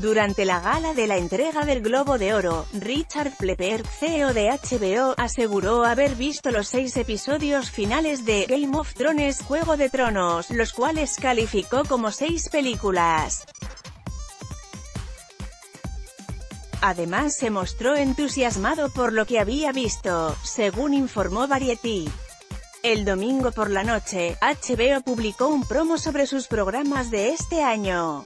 Durante la gala de la entrega del Globo de Oro, Richard Plepper, CEO de HBO, aseguró haber visto los seis episodios finales de Game of Thrones Juego de Tronos, los cuales calificó como seis películas. Además se mostró entusiasmado por lo que había visto, según informó Variety. El domingo por la noche, HBO publicó un promo sobre sus programas de este año.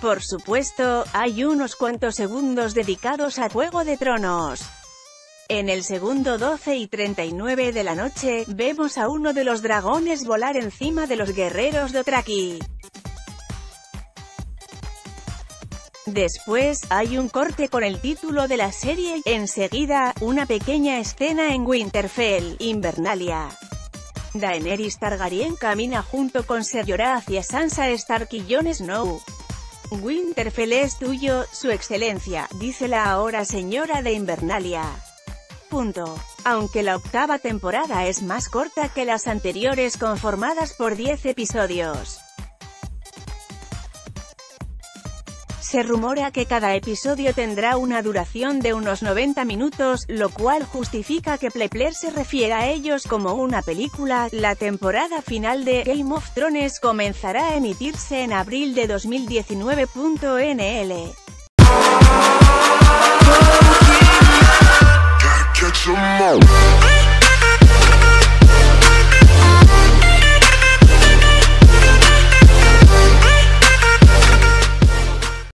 Por supuesto, hay unos cuantos segundos dedicados a Juego de Tronos. En el segundo 12 y 39 de la noche, vemos a uno de los dragones volar encima de los guerreros de Otraki. Después, hay un corte con el título de la serie, enseguida, una pequeña escena en Winterfell, Invernalia. Daenerys Targaryen camina junto con Ser hacia Sansa Stark y Jon Snow. Winterfell es tuyo, su excelencia, dice la ahora señora de Invernalia. Punto. Aunque la octava temporada es más corta que las anteriores conformadas por 10 episodios. Se rumora que cada episodio tendrá una duración de unos 90 minutos, lo cual justifica que Plepler se refiera a ellos como una película. La temporada final de Game of Thrones comenzará a emitirse en abril de 2019.nl.